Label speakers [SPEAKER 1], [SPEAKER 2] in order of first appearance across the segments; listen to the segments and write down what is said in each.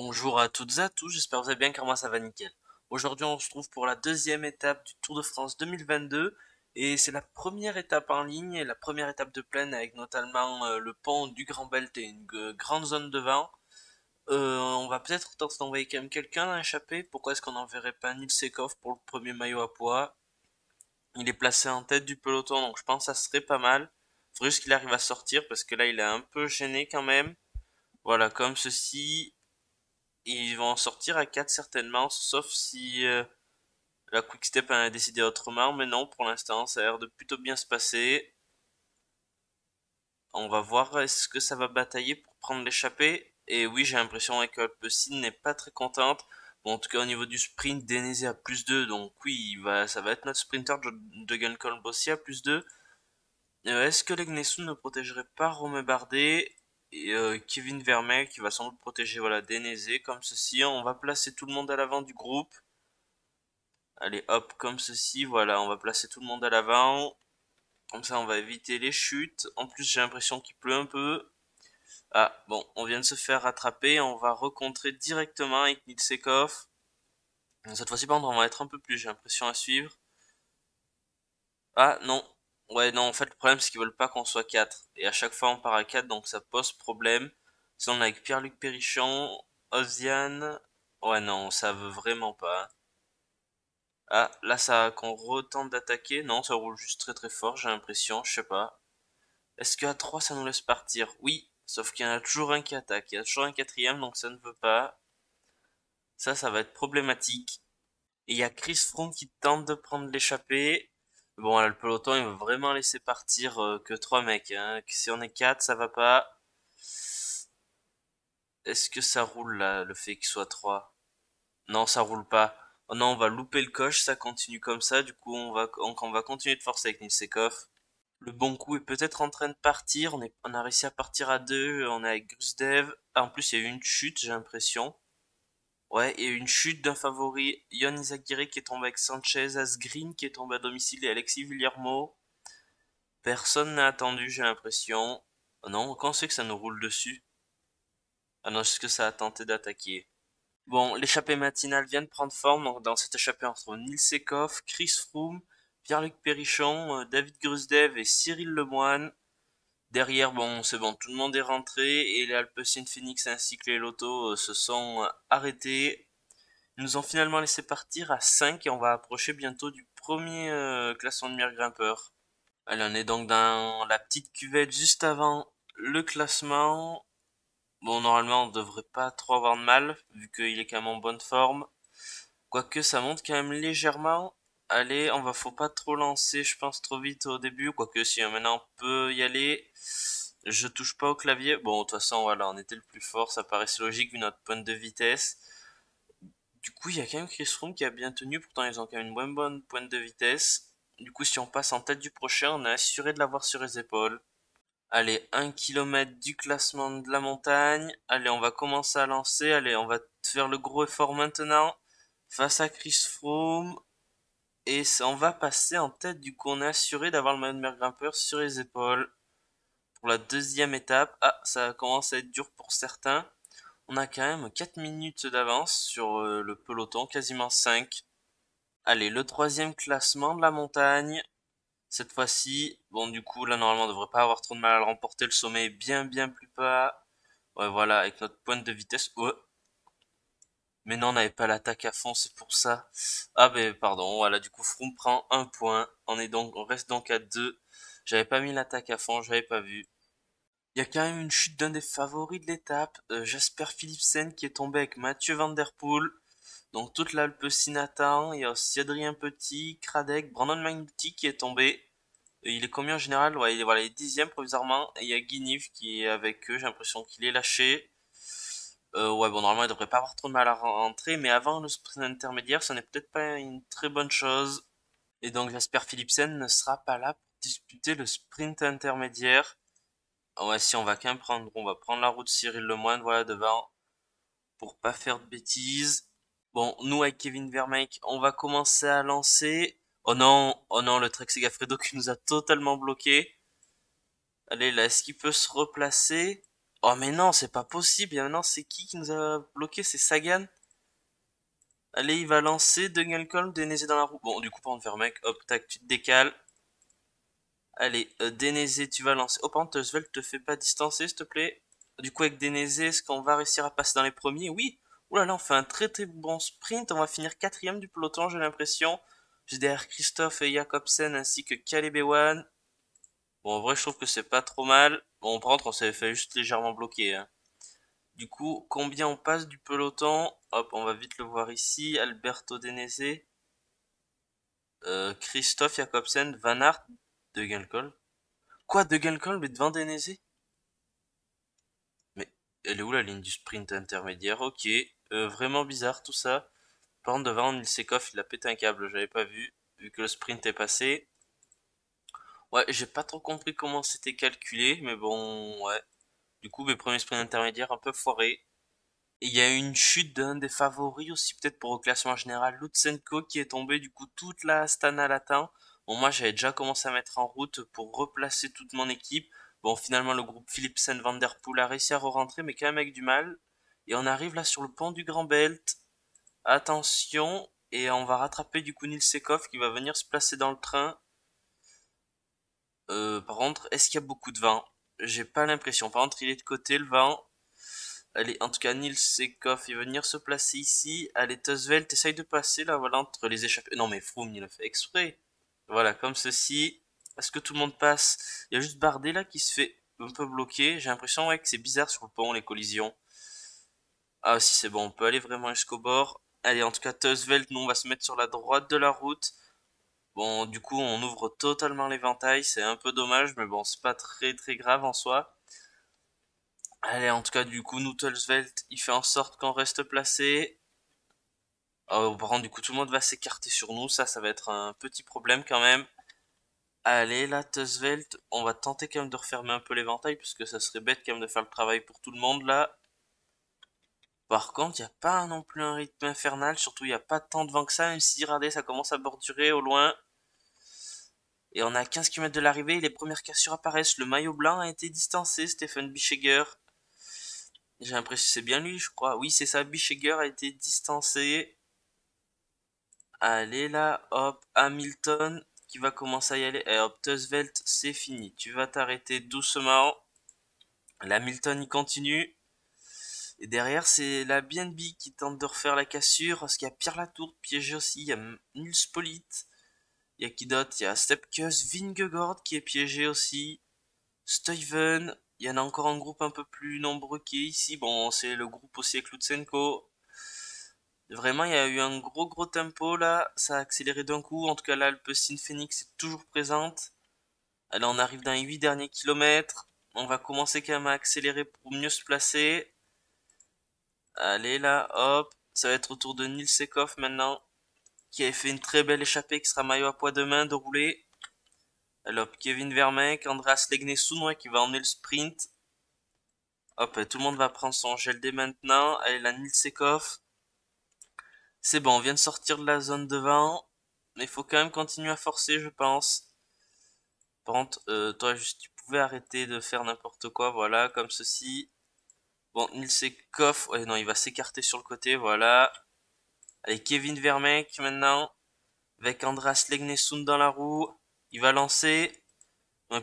[SPEAKER 1] Bonjour à toutes et à tous, j'espère que vous allez bien car moi ça va nickel. Aujourd'hui on se trouve pour la deuxième étape du Tour de France 2022 et c'est la première étape en ligne et la première étape de plaine avec notamment euh, le pont du Grand Belt et une grande zone de vent. Euh, on va peut-être tenter d'envoyer quand même quelqu'un à échapper. Pourquoi est-ce qu'on n'enverrait pas Nils Sekov pour le premier maillot à poids? Il est placé en tête du peloton donc je pense que ça serait pas mal. Faudrait juste qu'il arrive à sortir parce que là il est un peu gêné quand même. Voilà, comme ceci, ils vont en sortir à 4 certainement, sauf si euh, la Quickstep a décidé autrement, mais non, pour l'instant, ça a l'air de plutôt bien se passer. On va voir est-ce que ça va batailler pour prendre l'échappée? Et oui, j'ai l'impression que Alpecin n'est pas très contente. Bon, en tout cas, au niveau du sprint, Denese à plus 2, donc oui, ça va être notre sprinter de Gunkolb aussi à plus 2. Euh, est-ce que l'Egnesun ne protégerait pas Romain Bardet? Et euh, Kevin Vermel qui va sans doute protéger voilà Denezé comme ceci. On va placer tout le monde à l'avant du groupe. Allez hop comme ceci, voilà, on va placer tout le monde à l'avant. Comme ça on va éviter les chutes. En plus j'ai l'impression qu'il pleut un peu. Ah bon, on vient de se faire rattraper, on va recontrer directement avec Nilsekov. Cette fois-ci on va être un peu plus, j'ai l'impression à suivre. Ah non, Ouais, non, en fait, le problème, c'est qu'ils veulent pas qu'on soit 4. Et à chaque fois, on part à 4, donc ça pose problème. Sinon, on est avec Pierre-Luc Perrichon, Oziane. Ouais, non, ça veut vraiment pas. Ah, là, ça qu'on retente d'attaquer. Non, ça roule juste très très fort, j'ai l'impression, je sais pas. Est-ce qu'à 3, ça nous laisse partir? Oui, sauf qu'il y en a toujours un qui attaque. Il y a toujours un quatrième, donc ça ne veut pas. Ça, ça va être problématique. Et il y a Chris Froome qui tente de prendre l'échappée. Bon, là, le peloton, il veut vraiment laisser partir euh, que trois mecs. Hein. Si on est quatre, ça va pas. Est-ce que ça roule, là, le fait qu'il soit trois? Non, ça roule pas. Oh non, on va louper le coche, ça continue comme ça. Du coup, on va, on, va continuer de forcer avec Nilsekov. Le bon coup est peut-être en train de partir. On, a réussi à partir à deux. On est avec Grusdev. Ah, en plus, il y a eu une chute, j'ai l'impression. Ouais, et une chute d'un favori, Yon Izagirre qui est tombé avec Sanchez, Asgreen qui est tombé à domicile et Alexis Villermo. Personne n'a attendu, j'ai l'impression. Non, quand c'est que ça nous roule dessus Ah non, est-ce que ça a tenté d'attaquer? Bon, l'échappée matinale vient de prendre forme. Dans cette échappée, retrouve Nils Sekov, Chris Froome, Pierre-Luc Perrichon, euh, David Grusdev et Cyril Lemoine. Derrière, bon, c'est bon, tout le monde est rentré et les Alpecin Phoenix ainsi que les Lotto euh, se sont euh, arrêtés. Ils nous ont finalement laissé partir à 5 et on va approcher bientôt du premier euh, classement de meilleur grimpeur. Allez, on est donc dans la petite cuvette juste avant le classement. Bon, normalement, on devrait pas trop avoir de mal, vu qu'il est quand même en bonne forme. Quoique, ça monte quand même légèrement. Allez, on va faut pas trop lancer, je pense, trop vite au début. Quoique si maintenant on peut y aller. Je touche pas au clavier. Bon, de toute façon, voilà, on était le plus fort. Ça paraissait logique vu notre pointe de vitesse. Du coup, il y a quand même Chris Froome qui a bien tenu. Pourtant, ils ont quand même une bonne bonne pointe de vitesse. Du coup, si on passe en tête du prochain, on est assuré de l'avoir sur les épaules. Allez, 1 km du classement de la montagne. Allez, on va commencer à lancer. Allez, on va faire le gros effort maintenant. Face à Chris Froome. Et on va passer en tête, du coup on est assuré d'avoir le maillot de grimpeur sur les épaules. Pour la deuxième étape, ah ça commence à être dur pour certains. On a quand même 4 minutes d'avance sur euh, le peloton, quasiment 5. Allez, le troisième classement de la montagne. Cette fois-ci, bon du coup là normalement on devrait pas avoir trop de mal à le remporter, le sommet bien bien plus bas. Ouais voilà, avec notre pointe de vitesse. Mais non, on n'avait pas l'attaque à fond, c'est pour ça. Ah ben pardon, voilà, du coup Froome prend un point. On est donc, on reste donc à deux. J'avais pas mis l'attaque à fond, j'avais pas vu. Il y a quand même une chute d'un des favoris de l'étape, euh, Jasper Philipsen qui est tombé avec Mathieu Van Der Poel. Donc toute l'Alpe Sinatan, il y a aussi Adrien Petit, Kradek, Brandon Magnuti qui est tombé. Il est combien en général? Ouais, il est voilà, dixième provisoirement. Et il y a Guinif qui est avec eux, j'ai l'impression qu'il est lâché. Euh, ouais, bon, normalement, il devrait pas avoir trop de mal à rentrer, mais avant le sprint intermédiaire, ce n'est peut-être pas une très bonne chose. Et donc, Jasper Philipsen ne sera pas là pour disputer le sprint intermédiaire. Ouais, si on va qu'un prendre, on va prendre la route Cyril Lemoine, voilà, devant, pour pas faire de bêtises. Bon, nous, avec Kevin Vermeek, on va commencer à lancer. Oh non, oh non, le Trek Segafredo qui nous a totalement bloqué. Allez, là, est-ce qu'il peut se replacer? Oh mais non, c'est pas possible. Et maintenant, c'est qui qui nous a bloqué? C'est Sagan Allez, il va lancer Dungelkolm, Dénézé dans la roue. Bon, du coup, par contre, mec, hop, tac, tu te décales. Allez, euh, Dénézé, tu vas lancer. Oh, par te fait pas distancer, s'il te plaît. Du coup, avec Dénézé, est-ce qu'on va réussir à passer dans les premiers? Oui Oulala, là là, on fait un très très bon sprint. On va finir quatrième du peloton, j'ai l'impression. J'ai derrière Christophe et Jacobsen ainsi que Caleb Ewan. Bon, en vrai, je trouve que c'est pas trop mal. Bon, par contre, on s'est fait juste légèrement bloquer. Hein. Du coup, combien on passe du peloton? Hop, on va vite le voir ici. Alberto Denese. Euh, Christophe Jacobsen, Van Aert, De Gelkol. Quoi, De Gelkol, mais devant Denese? Mais elle est où la ligne du sprint intermédiaire? Ok, euh, vraiment bizarre tout ça. Par contre, devant, Nilsekov, il a pété un câble, j'avais pas vu, vu que le sprint est passé. Ouais, j'ai pas trop compris comment c'était calculé, mais bon, ouais. Du coup, mes premiers sprints intermédiaires un peu foirés. Il y a eu une chute d'un des favoris aussi, peut-être pour le classement général, Lutsenko, qui est tombé, du coup, toute la Astana latin. Bon, moi, j'avais déjà commencé à mettre en route pour replacer toute mon équipe. Bon, finalement, le groupe Philipsen Van Der a réussi à re-rentrer, mais quand même avec du mal. Et on arrive là sur le pont du Grand Belt. Attention, et on va rattraper du coup Nilsekov qui va venir se placer dans le train. Euh, par contre, est-ce qu'il y a beaucoup de vent? J'ai pas l'impression. Par contre, il est de côté le vent. Allez, en tout cas, Nilsekov il va venir se placer ici. Allez, Tusvelt essaye de passer là, voilà, entre les échappées. Non, mais Froome, il a fait exprès. Voilà, comme ceci. Est-ce que tout le monde passe? Il y a juste Bardet là qui se fait un peu bloquer. J'ai l'impression ouais, que c'est bizarre sur le pont, les collisions. Ah, si c'est bon, on peut aller vraiment jusqu'au bord. Allez, en tout cas, Tusvelt, nous, on va se mettre sur la droite de la route. Bon, du coup, on ouvre totalement l'éventail. C'est un peu dommage, mais bon, c'est pas très très grave en soi. Allez, en tout cas, du coup, Nuttelsvelt, il fait en sorte qu'on reste placé. Oh, par contre, du coup, tout le monde va s'écarter sur nous. Ça, ça va être un petit problème quand même. Allez, là, Tusvelt, on va tenter quand même de refermer un peu l'éventail, puisque ça serait bête quand même de faire le travail pour tout le monde, là. Par contre, il n'y a pas non plus un rythme infernal, surtout il n'y a pas tant de vent que ça, même si regardez, ça commence à bordurer au loin. Et on a 15 km de l'arrivée, les premières cassures apparaissent, le maillot blanc a été distancé, Stephen Bicheger. J'ai l'impression que c'est bien lui, je crois. Oui, c'est ça, Bicheger a été distancé. Allez là, hop, Hamilton qui va commencer à y aller. Et hop, Tusvelt, c'est fini. Tu vas t'arrêter doucement. L'Hamilton, il continue. Et derrière, c'est la BNB qui tente de refaire la cassure. Parce qu'il y a Pierre Latour piégé aussi. Il y a Nils Polit. Il y a qui d'autre? Il y a Stepkus, Vingegaard qui est piégé aussi. Steven. Il y en a encore un groupe un peu plus nombreux qui est ici. Bon, c'est le groupe aussi avec Lutsenko. Vraiment, il y a eu un gros gros tempo là. Ça a accéléré d'un coup. En tout cas, Phoenix est toujours présente. Alors, on arrive dans les 8 derniers kilomètres. On va commencer quand même à accélérer pour mieux se placer. Allez là, hop. Ça va être au tour de Nils Sekov maintenant. Qui avait fait une très belle échappée qui sera maillot à poids de main de rouler. Alors Kevin Vermeek, Andreas Legnesun qui va emmener le sprint. Hop, tout le monde va prendre son gel dès maintenant. Allez là, Nils Sekov. C'est bon, on vient de sortir de la zone devant. Mais il faut quand même continuer à forcer, je pense. Par contre, euh, toi, juste, tu pouvais arrêter de faire n'importe quoi, voilà, comme ceci. Bon, Nilsekov, ouais, non, il va s'écarter sur le côté, voilà. Allez, Kevin Vermeek maintenant. Avec Andras Legnesun dans la roue. Il va lancer.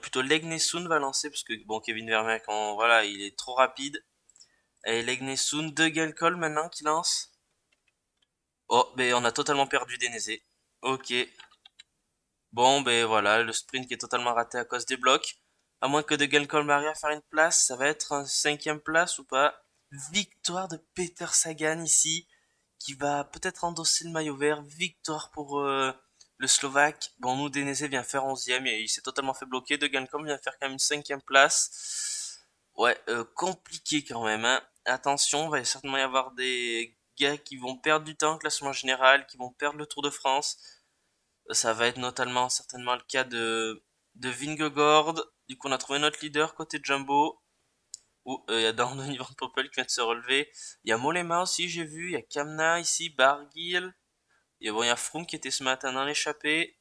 [SPEAKER 1] Plutôt Legnesun va lancer, parce que, bon, Kevin Vermeek, voilà, il est trop rapide. Allez, Legnesun, de Gelkol maintenant qui lance. Oh, ben on a totalement perdu Denezé. Ok. Bon, ben voilà, le sprint qui est totalement raté à cause des blocs. À moins que de Gelkolm arrive à faire une place, ça va être un cinquième place ou pas? Victoire de Peter Sagan ici, qui va peut-être endosser le maillot vert. Victoire pour euh, le Slovaque. Bon, nous, Denese vient faire 11ème, il s'est totalement fait bloquer. De Gelkolm vient faire quand même une cinquième place. Ouais, euh, compliqué quand même. Hein. Attention, il va certainement y avoir des gars qui vont perdre du temps classement général, qui vont perdre le Tour de France. Ça va être notamment certainement le cas de, de Vingegaard, du coup, on a trouvé notre leader côté Jumbo. Euh, il y a Dornan Van Poppel qui vient de se relever. Il y a Molema aussi, j'ai vu. Il y a Kamna ici, Barguil. Il y a Froome qui était ce matin dans l'échappée.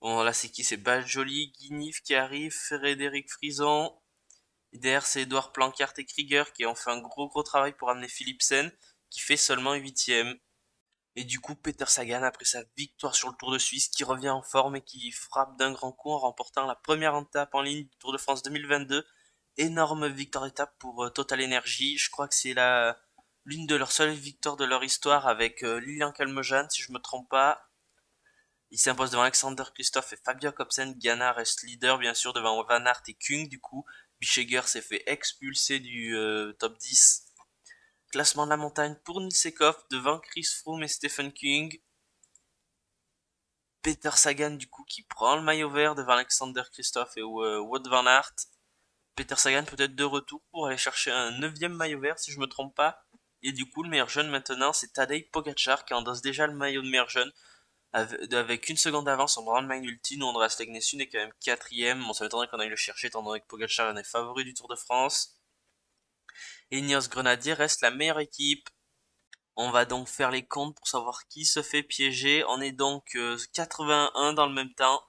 [SPEAKER 1] Bon, là, c'est qui? C'est Bajoli, Guinif qui arrive, Frédéric Frison. Derrière, c'est Edouard Plancart et Krieger qui ont fait un gros gros travail pour amener Philipsen, qui fait seulement 8 Et du coup, Peter Sagan, après sa victoire sur le Tour de Suisse, qui revient en forme et qui frappe d'un grand coup en remportant la première étape en ligne du Tour de France 2022. Énorme victoire étape pour euh, Total Energy. Je crois que c'est l'une de leurs seules victoires de leur histoire avec euh, Lilian Kalmojan, si je me trompe pas. Il s'impose devant Alexander Christophe et Fabio Kopsen. Ghana reste leader, bien sûr, devant Van Aert et Kung, du coup. Bicheger s'est fait expulser du euh, top 10. Classement de la montagne pour Nisekov devant Chris Froome et Stephen King. Peter Sagan du coup qui prend le maillot vert devant Alexander Christophe et euh, Wout Van Aert. Peter Sagan peut-être de retour pour aller chercher un neuvième maillot vert si je me trompe pas. Et du coup le meilleur jeune maintenant c'est Tadej Pogacar qui endosse déjà le maillot de meilleur jeune avec une seconde d'avance en Brand Magnulti, nous Andreas Legnessun est quand même quatrième. Bon, ça m'étonnerait qu'on aille le chercher, étant donné que Pogacar est favori du Tour de France. Et Nios Grenadier reste la meilleure équipe. On va donc faire les comptes pour savoir qui se fait piéger. On est donc 81 euh, dans le même temps.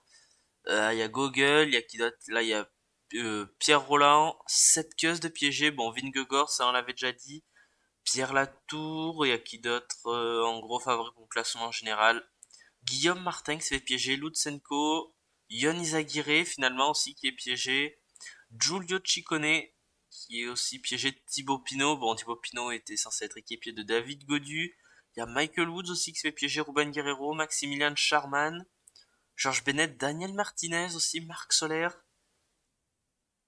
[SPEAKER 1] Euh, il y a Google, il y a qui Là, il y a Pierre Roland, 7 queues de piégés. Bon, Vingegor, ça on l'avait déjà dit. Pierre Latour, il y a qui d'autre en gros favori pour le classement général. Guillaume Martin qui se fait piéger, Lutsenko, Yon finalement aussi qui est piégé, Giulio Ciccone qui est aussi piégé, Thibaut Pinot, bon Thibaut Pinot était censé être équipier de David Godu, il y a Michael Woods aussi qui se fait piéger, Ruben Guerrero, Maximilian Charman, Georges Bennett, Daniel Martinez aussi, Marc Soler,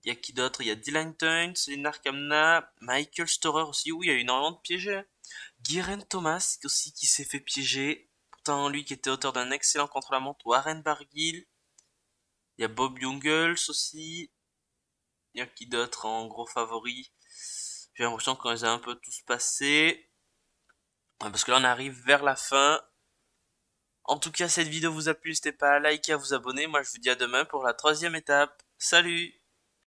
[SPEAKER 1] il y a qui d'autre? Il y a Dylan Tunt, Céline Kamna, Michael Storer aussi, oui, il y a eu énormément de piégés. Guiren Thomas aussi qui s'est fait piéger lui qui était auteur d'un excellent contre-la-montre, Warren Barguil. Il y a Bob Jungels aussi. Il y qui d'autre en gros favori? J'ai l'impression qu'on les a un peu tous passés. Parce que là on arrive vers la fin. En tout cas, cette vidéo vous a plu, n'hésitez pas à liker, à vous abonner. Moi je vous dis à demain pour la troisième étape. Salut